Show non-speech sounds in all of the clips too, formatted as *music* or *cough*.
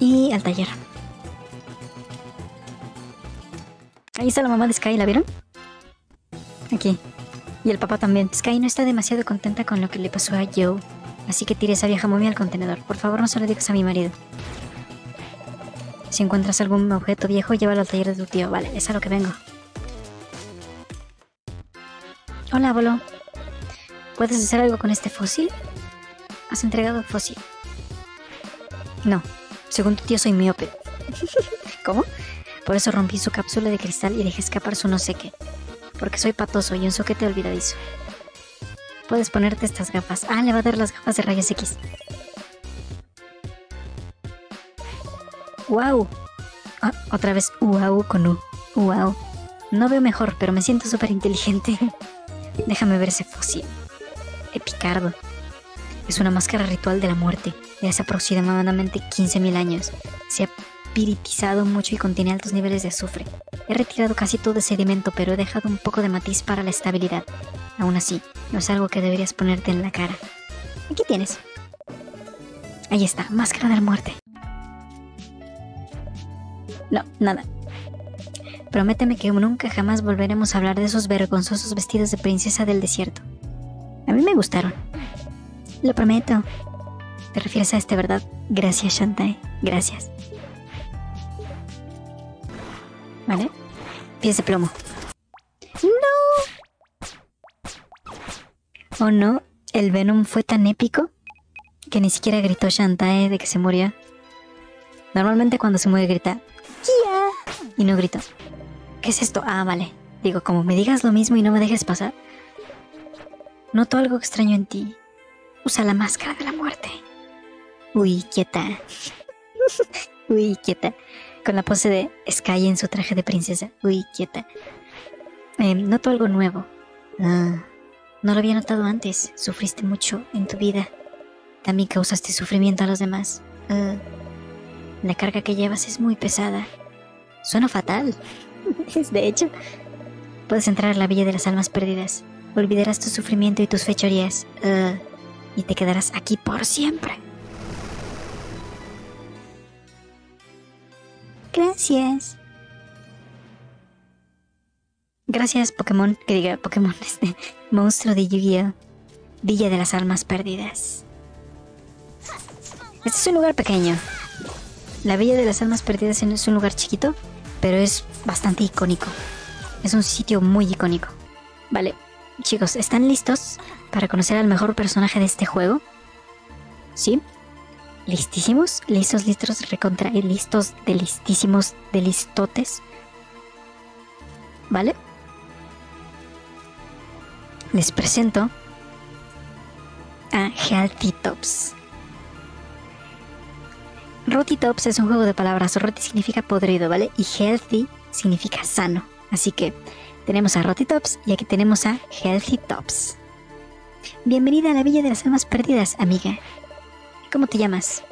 y al taller. Ahí está la mamá de Sky, ¿la vieron? Aquí. Y el papá también. Sky no está demasiado contenta con lo que le pasó a Joe. Así que tire esa vieja momia al contenedor. Por favor, no se lo digas a mi marido. Si encuentras algún objeto viejo, llévalo al taller de tu tío. Vale, es a lo que vengo. Hola, abuelo. ¿Puedes hacer algo con este fósil? ¿Has entregado el fósil? No. Según tu tío, soy miope. *laughs* ¿Cómo? Por eso rompí su cápsula de cristal y dejé escapar su no sé qué. Porque soy patoso y un soquete olvidadizo. Puedes ponerte estas gafas. Ah, le va a dar las gafas de rayos X. ¡Wow! Ah, otra vez wow con U. Wow. No veo mejor, pero me siento súper inteligente. *laughs* Déjame ver ese fósil. Epicardo. Es una máscara ritual de la muerte de hace aproximadamente 15.000 años. Se ha piritizado mucho y contiene altos niveles de azufre. He retirado casi todo el sedimento, pero he dejado un poco de matiz para la estabilidad. Aún así, no es algo que deberías ponerte en la cara. Aquí tienes. Ahí está, máscara de la muerte. No, nada. Prométeme que nunca jamás volveremos a hablar de esos vergonzosos vestidos de princesa del desierto. A mí me gustaron. Lo prometo. Te refieres a este, ¿verdad? Gracias, Shantae. Gracias. ¿Vale? Pies de plomo. ¡No! Oh no, el Venom fue tan épico que ni siquiera gritó Shantae de que se murió. Normalmente cuando se muere grita ¡Kia! Y no grito. ¿Qué es esto? Ah, vale. Digo, como me digas lo mismo y no me dejes pasar. Noto algo extraño en ti. Usa la máscara de la muerte. Uy, quieta. Uy, quieta. Con la pose de Sky en su traje de princesa. Uy, quieta. Eh, noto algo nuevo. Ah, no lo había notado antes. Sufriste mucho en tu vida. También causaste sufrimiento a los demás. Ah, la carga que llevas es muy pesada. Suena fatal. *laughs* de hecho. Puedes entrar a la Villa de las Almas Perdidas. Olvidarás tu sufrimiento y tus fechorías. Ah, y te quedarás aquí por siempre. Gracias. Gracias, Pokémon. Que diga Pokémon, *laughs* este monstruo de Yu-Gi-Oh! Villa de las Almas Perdidas. Este es un lugar pequeño. La Villa de las Almas Perdidas es un lugar chiquito, pero es bastante icónico. Es un sitio muy icónico. Vale, chicos, ¿están listos para conocer al mejor personaje de este juego? ¿Sí? ¿Listísimos? ¿Listos, listos, recontra y listos, de listísimos, de listotes? ¿Vale? Les presento a Healthy Tops. Roti Tops es un juego de palabras. Roti significa podrido, ¿vale? Y healthy significa sano. Así que tenemos a Roti Tops y aquí tenemos a Healthy Tops. Bienvenida a la Villa de las Almas Perdidas, amiga. ¿Cómo te llamas?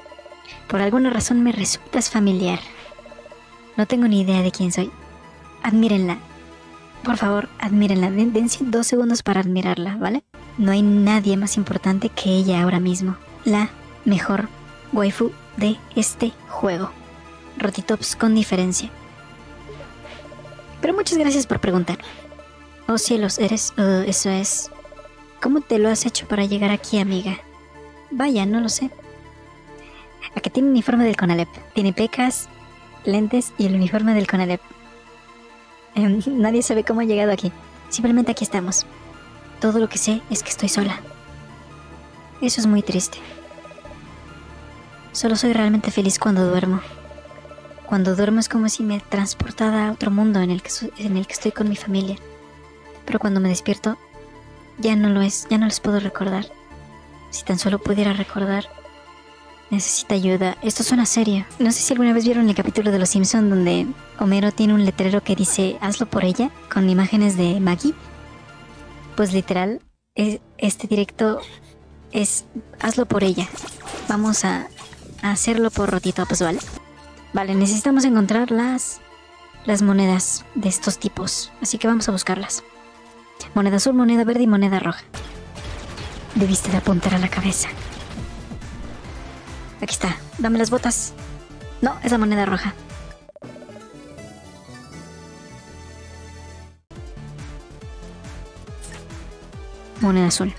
Por alguna razón me resultas familiar. No tengo ni idea de quién soy. Admírenla. Por favor, admírenla. Den, dense dos segundos para admirarla, ¿vale? No hay nadie más importante que ella ahora mismo. La mejor waifu de este juego. Rotitops con diferencia. Pero muchas gracias por preguntar. Oh cielos, eres... Uh, eso es... ¿Cómo te lo has hecho para llegar aquí, amiga? Vaya, no lo sé. Aquí tiene uniforme del Conalep. Tiene pecas, lentes y el uniforme del Conalep. Em, *laughs* nadie sabe cómo ha llegado aquí. Simplemente aquí estamos. Todo lo que sé es que estoy sola. Eso es muy triste. Solo soy realmente feliz cuando duermo. Cuando duermo es como si me transportara a otro mundo en el que, en el que estoy con mi familia. Pero cuando me despierto, ya no lo es, ya no les puedo recordar. Si tan solo pudiera recordar. Necesita ayuda. Esto suena serio. No sé si alguna vez vieron el capítulo de Los Simpson donde Homero tiene un letrero que dice hazlo por ella con imágenes de Maggie. Pues literal, este directo es hazlo por ella. Vamos a, hacerlo por Rotito, pues vale. Vale, necesitamos encontrar las, las monedas de estos tipos. Así que vamos a buscarlas. Moneda azul, moneda verde y moneda roja. Debiste de apuntar a la cabeza. Aquí está, dame las botas. No, es la moneda roja. Moneda azul.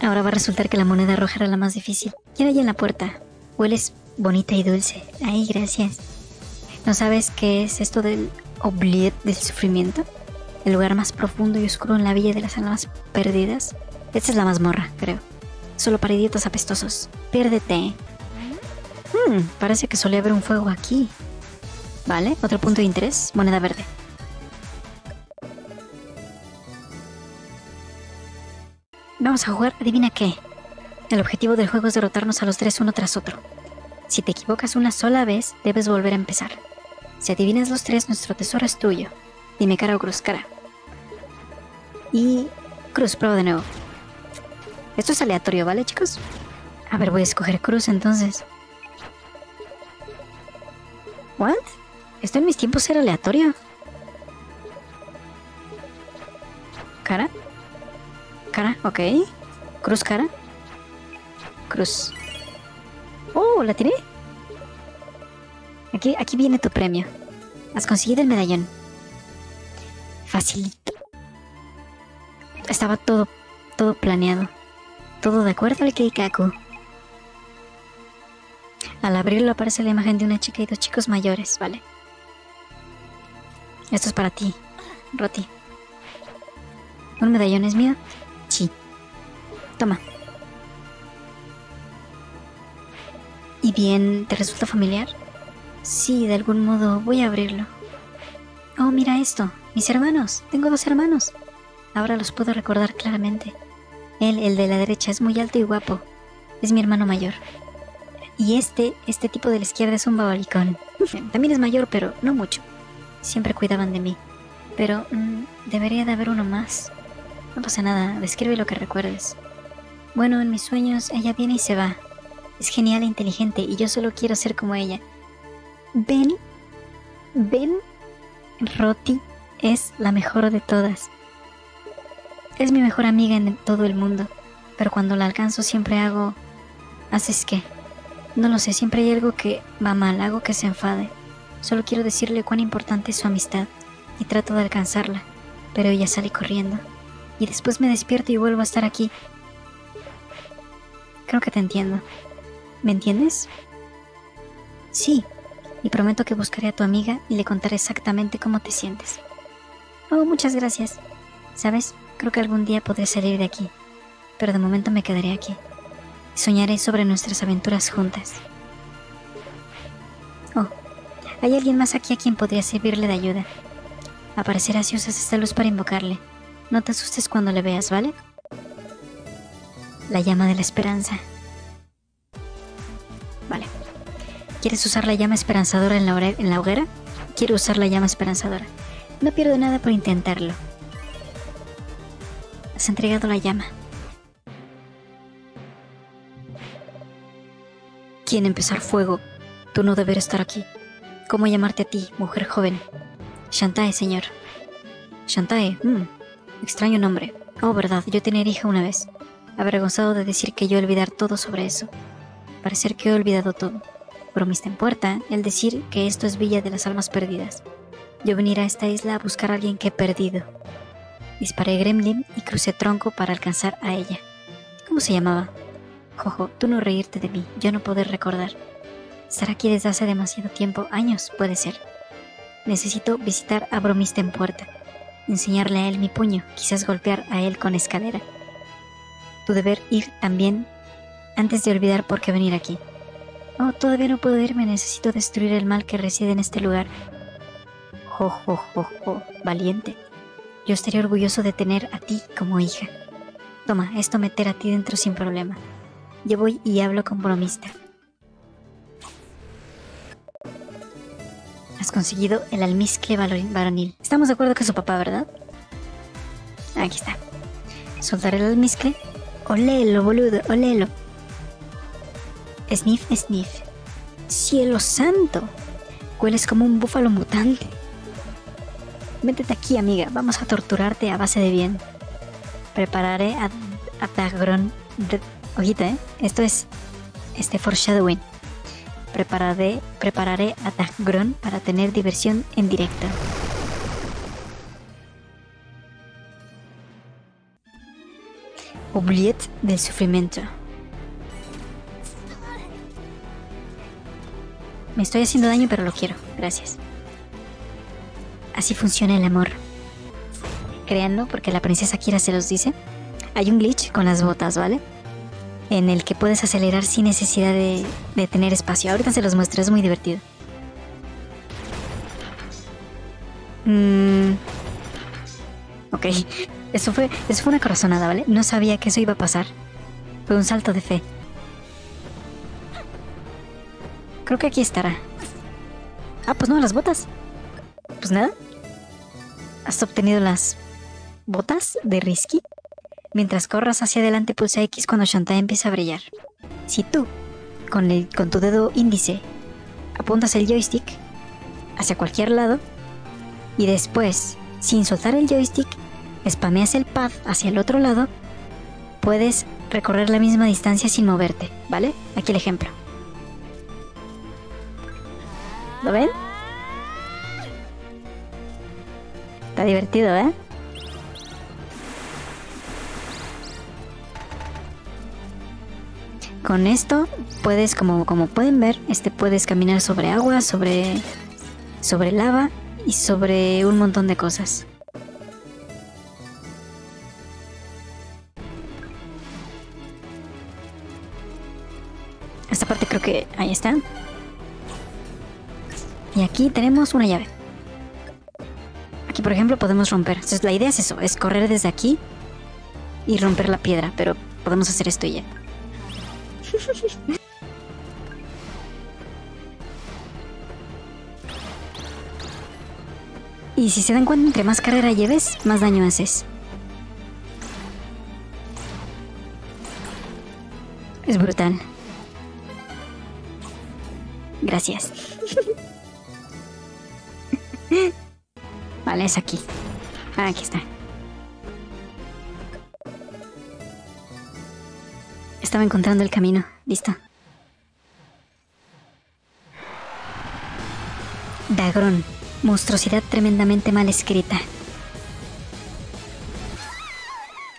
Ahora va a resultar que la moneda roja era la más difícil. ¿Quién hay en la puerta? Hueles bonita y dulce. Ay, gracias. ¿No sabes qué es esto del obliet del sufrimiento? El lugar más profundo y oscuro en la villa de las almas perdidas. Esta es la mazmorra, creo. Solo para idiotas apestosos. Piérdete. Hmm, parece que solía haber un fuego aquí. Vale, otro punto de interés. Moneda verde. Vamos a jugar, adivina qué. El objetivo del juego es derrotarnos a los tres uno tras otro. Si te equivocas una sola vez, debes volver a empezar. Si adivinas los tres, nuestro tesoro es tuyo. Dime cara o cruz cara. Y cruz, prueba de nuevo. Esto es aleatorio, ¿vale, chicos? A ver, voy a escoger cruz entonces. ¿What? ¿Esto en mis tiempos era aleatorio? ¿Cara? Cara, ok. Cruz cara. Cruz. Oh, la tiré. Aquí, aquí viene tu premio. Has conseguido el medallón. Facilito. Estaba todo, todo planeado. Todo de acuerdo al Keikaku. Al abrirlo aparece la imagen de una chica y dos chicos mayores, ¿vale? Esto es para ti, Roti. ¿Un medallón es mío? Sí. Toma. ¿Y bien, te resulta familiar? Sí, de algún modo voy a abrirlo. Oh, mira esto. Mis hermanos. Tengo dos hermanos. Ahora los puedo recordar claramente. Él, el de la derecha, es muy alto y guapo. Es mi hermano mayor. Y este, este tipo de la izquierda es un babalicón. *laughs* También es mayor, pero no mucho. Siempre cuidaban de mí. Pero mm, debería de haber uno más. No pasa nada, describe lo que recuerdes. Bueno, en mis sueños ella viene y se va. Es genial e inteligente y yo solo quiero ser como ella. Ven, ven, Roti es la mejor de todas. Es mi mejor amiga en todo el mundo, pero cuando la alcanzo siempre hago... ¿Haces qué? No lo sé, siempre hay algo que va mal, algo que se enfade. Solo quiero decirle cuán importante es su amistad y trato de alcanzarla, pero ella sale corriendo. Y después me despierto y vuelvo a estar aquí. Creo que te entiendo. ¿Me entiendes? Sí, y prometo que buscaré a tu amiga y le contaré exactamente cómo te sientes. Oh, muchas gracias. ¿Sabes? Creo que algún día podré salir de aquí, pero de momento me quedaré aquí. Soñaré sobre nuestras aventuras juntas. Oh, hay alguien más aquí a quien podría servirle de ayuda. Aparecerá si usas esta luz para invocarle. No te asustes cuando le veas, ¿vale? La llama de la esperanza. ¿Quieres usar la llama esperanzadora en la, hoguera? Quiero usar la llama esperanzadora. No pierdo nada por intentarlo. Has entregado la llama. ¿Quién empezar fuego? Tú no deberes estar aquí. ¿Cómo llamarte a ti, mujer joven? Shantae, señor. Shantae, mmm, extraño nombre. Oh, verdad, yo tenía hija una vez. Avergonzado de decir que yo olvidar todo sobre eso. Parecer que he olvidado todo. Bromista en puerta, el decir que esto es Villa de las Almas Perdidas. Yo venir a esta isla a buscar a alguien que he perdido. Disparé Gremlin y crucé tronco para alcanzar a ella. ¿Cómo se llamaba? Jojo, tú no reírte de mí, yo no poder recordar. Estar aquí desde hace demasiado tiempo, años, puede ser. Necesito visitar a Bromista en puerta, enseñarle a él mi puño, quizás golpear a él con escalera. Tu deber ir también antes de olvidar por qué venir aquí. Oh, todavía no puedo irme, necesito destruir el mal que reside en este lugar. Jo, jo, jo, jo, valiente. Yo estaría orgulloso de tener a ti como hija. Toma, esto meter a ti dentro sin problema. Yo voy y hablo con bromista. Has conseguido el almizcle varonil. Estamos de acuerdo que es su papá, ¿verdad? Aquí está. Soltar el almizcle. Olelo, boludo, olelo. Sniff, sniff. Cielo santo. Hueles como un búfalo mutante. Métete aquí, amiga. Vamos a torturarte a base de bien. Prepararé a, a. Ojita, ¿eh? Esto es este foreshadowing. Prepararé, prepararé a Dagron para tener diversión en directo. Oubliette del sufrimiento. Me estoy haciendo daño, pero lo quiero. Gracias. Así funciona el amor. Créanlo, porque la princesa Kira se los dice. Hay un glitch con las botas, ¿vale? En el que puedes acelerar sin necesidad de, tener espacio. Ahorita se los muestro, es muy divertido. Mm. Ok, *laughs* eso fue, eso fue una corazonada, ¿vale? No sabía que eso iba a pasar. Fue un salto de fe. Creo que aquí estará. Ah, pues no, las botas. Pues nada. Has obtenido las botas de Risky. Mientras corras hacia adelante pulsa X cuando Shantae empieza a brillar. Si tú, con, el, con tu dedo índice, apuntas el joystick hacia cualquier lado y después, sin soltar el joystick, spameas el pad hacia el otro lado, puedes recorrer la misma distancia sin moverte, ¿vale? Aquí el ejemplo. ¿Lo ven? Está divertido, ¿eh? Con esto puedes, como, como pueden ver, este puedes caminar sobre agua, sobre, sobre lava y sobre un montón de cosas. Esta parte creo que ahí está. Y aquí tenemos una llave. Aquí, por ejemplo, podemos romper. Entonces, la idea es eso, es correr desde aquí y romper la piedra, pero podemos hacer esto ya. *laughs* y si se dan cuenta, entre más carrera lleves, más daño haces. Es brutal. Gracias. *laughs* es aquí. Ah, aquí está. Estaba encontrando el camino. Listo. Dagron. Monstruosidad tremendamente mal escrita.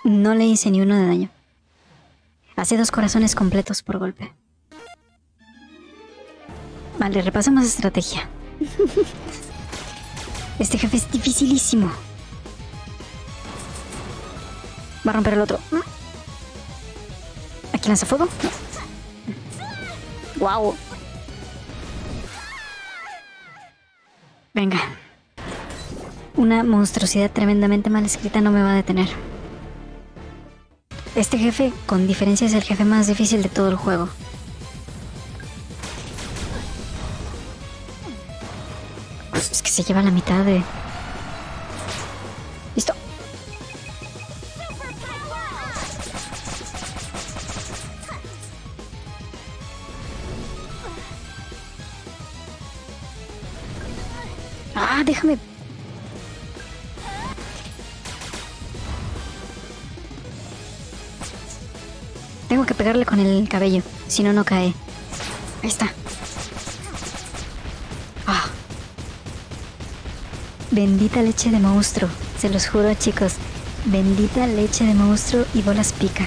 No le hice ni uno de daño. Hace dos corazones completos por golpe. Vale, repasamos estrategia. *laughs* Este jefe es dificilísimo. Va a romper el otro. Aquí lanza fuego. Wow. Venga. Una monstruosidad tremendamente mal escrita no me va a detener. Este jefe, con diferencia, es el jefe más difícil de todo el juego. Se lleva la mitad de... Listo. Ah, déjame... Tengo que pegarle con el cabello, si no, no cae. Ahí está. Bendita leche de monstruo, se los juro chicos. Bendita leche de monstruo y bolas pica.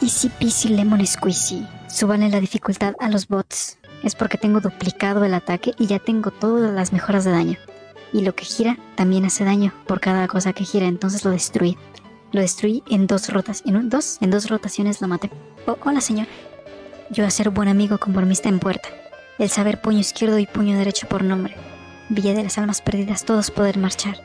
Easy peasy lemon squeezy. Súbanle la dificultad a los bots. Es porque tengo duplicado el ataque y ya tengo todas las mejoras de daño. Y lo que gira también hace daño por cada cosa que gira, entonces lo destruí. Lo destruí en dos rotas, en un- dos, en dos rotaciones lo maté. Oh, hola señor. Yo a ser buen amigo conformista en puerta. El saber puño izquierdo y puño derecho por nombre. Villa de las almas perdidas, todos poder marchar.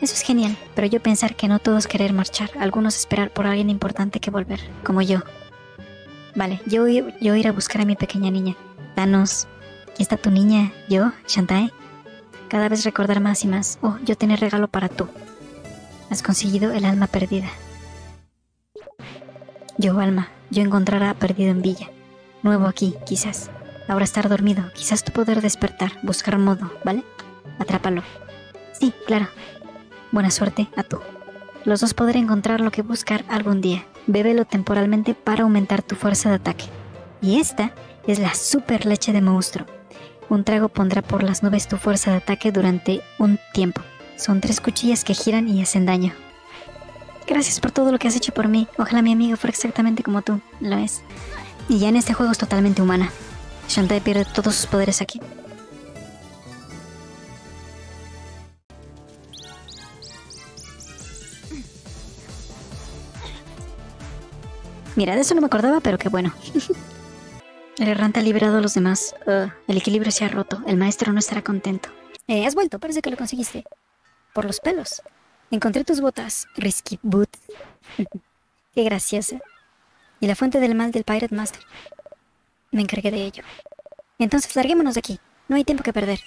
Eso es genial, pero yo pensar que no todos querer marchar, algunos esperar por alguien importante que volver, como yo. Vale, yo, yo ir a buscar a mi pequeña niña. Danos. Está tu niña, yo, Shantae. Cada vez recordar más y más. Oh, yo tener regalo para tú. Has conseguido el alma perdida. Yo, alma, yo encontrará perdido en Villa. Nuevo aquí, quizás. Ahora estar dormido, quizás tu poder despertar, buscar modo, ¿vale? Atrápalo. Sí, claro. Buena suerte a tú. Los dos podrán encontrar lo que buscar algún día. Bébelo temporalmente para aumentar tu fuerza de ataque. Y esta es la super leche de monstruo. Un trago pondrá por las nubes tu fuerza de ataque durante un tiempo. Son tres cuchillas que giran y hacen daño. Gracias por todo lo que has hecho por mí. Ojalá mi amigo fuera exactamente como tú. Lo es. Y ya en este juego es totalmente humana. Shantae pierde todos sus poderes aquí. Mira, de eso no me acordaba, pero qué bueno. *laughs* el errante ha liberado a los demás. el equilibrio se ha roto. El maestro no estará contento. Eh, has vuelto, parece que lo conseguiste. Por los pelos. Encontré tus botas, Risky Boots. *laughs* qué graciosa. Y la fuente del mal del Pirate Master. Me encargué de ello. Entonces larguémonos de aquí. No hay tiempo que perder.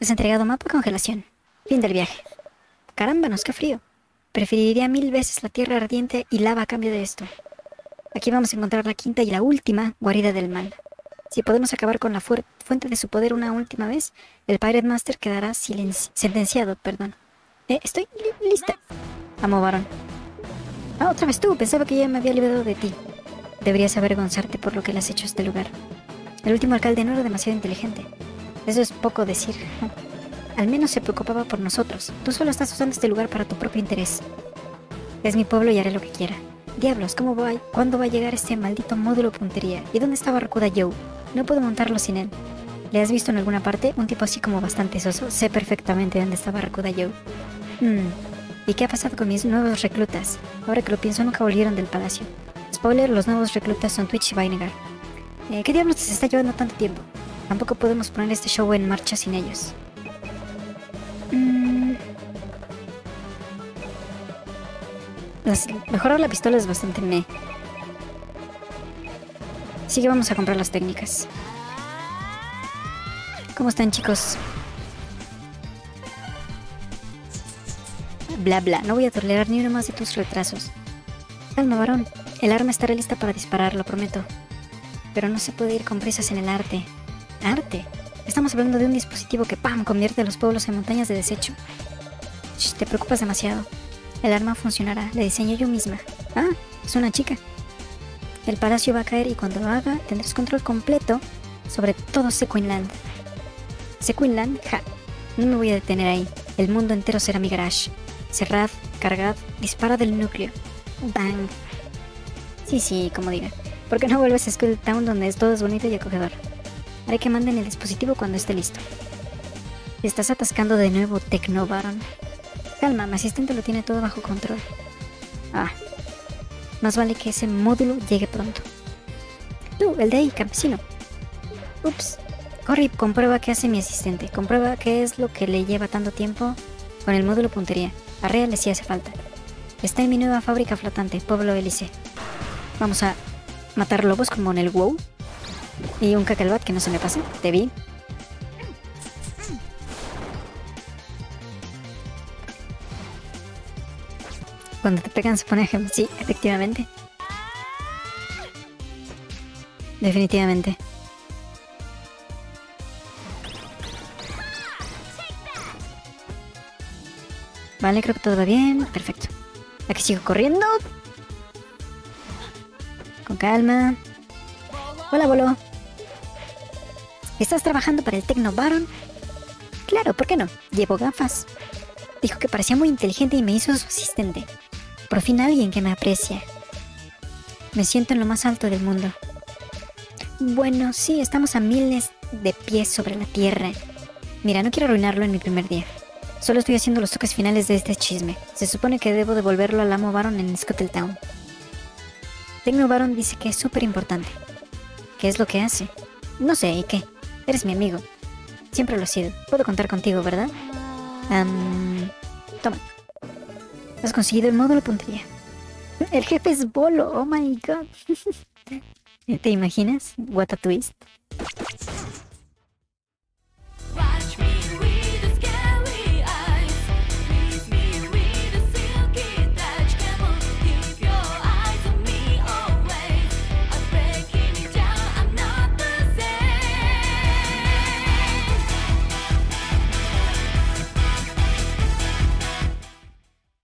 Has entregado mapa congelación. Fin del viaje. Caramba, nos qué frío. Preferiría mil veces la tierra ardiente y lava a cambio de esto. Aquí vamos a encontrar la quinta y la última guarida del mal. Si podemos acabar con la fuente de su poder una última vez, el Pirate Master quedará sentenciado, perdón. Eh, estoy lista. Amo varón. Ah, otra vez tú. Pensaba que ya me había librado de ti. Deberías avergonzarte por lo que le has hecho a este lugar. El último alcalde no era demasiado inteligente. Eso es poco decir. *laughs* Al menos se preocupaba por nosotros. Tú solo estás usando este lugar para tu propio interés. Es mi pueblo y haré lo que quiera. Diablos, ¿cómo va? ¿Cuándo va a llegar este maldito módulo puntería? ¿Y dónde está Barracuda Joe? No puedo montarlo sin él. ¿Le has visto en alguna parte? Un tipo así como bastante soso. Sé perfectamente dónde está Barracuda Joe. Hmm. ¿Y qué ha pasado con mis nuevos reclutas? Ahora que lo pienso, nunca volvieron del palacio. Spoiler, los nuevos reclutas son Twitch y Vinegar. Eh, ¿Qué diablos se está llevando tanto tiempo? Tampoco podemos poner este show en marcha sin ellos. mejorar la pistola es bastante me. Así que vamos a comprar las técnicas. ¿Cómo están chicos? Bla bla, no voy a tolerar ni uno más de tus retrasos. Calma, varón. El arma estará lista para disparar, lo prometo. Pero no se puede ir con prisas en el arte. ¿Arte? Estamos hablando de un dispositivo que ¡pam! convierte a los pueblos en montañas de desecho. Shh, te preocupas demasiado. El arma funcionará, la diseño yo misma. Ah, es una chica. El palacio va a caer y cuando lo haga tendrás control completo sobre todo Sequinland. Sequinland, ja, no me voy a detener ahí. El mundo entero será mi garage. Cerrad, cargad, dispara del núcleo. Bang. Sí, sí, como diga. ¿Por qué no vuelves a Skull Town donde todo es bonito y acogedor? Haré que manden el dispositivo cuando esté listo. Te estás atascando de nuevo, Tecno Baron. Calma, mi asistente lo tiene todo bajo control. Ah, más vale que ese módulo llegue pronto. Tú, el de ahí, campesino. Ups. Corre comprueba qué hace mi asistente. Comprueba qué es lo que le lleva tanto tiempo con el módulo puntería. Arréale si hace falta. Está en mi nueva fábrica flotante, Pueblo Hélice. Vamos a matar lobos como en el WoW. Y un cacalbat que no se me pase. Te vi. Cuando te pegan se pone *laughs* Sí, efectivamente. Definitivamente. Vale, creo que todo va bien. Perfecto. Aquí sigo corriendo. Calma. Hola, bolo. ¿Estás trabajando para el Tecno Baron? Claro, ¿por qué no? Llevo gafas. Dijo que parecía muy inteligente y me hizo su asistente. Por fin alguien que me aprecia. Me siento en lo más alto del mundo. Bueno, sí, estamos a miles de pies sobre la tierra. Mira, no quiero arruinarlo en mi primer día. Solo estoy haciendo los toques finales de este chisme. Se supone que debo devolverlo al amo Baron en Scuttletown. Tecno Baron dice que es súper importante. ¿Qué es lo que hace? No sé, ¿y qué? Eres mi amigo. Siempre lo he sido. Puedo contar contigo, ¿verdad? toma. Has conseguido el módulo puntería. El jefe es Bolo, oh my god. *laughs* ¿Te imaginas? What a twist.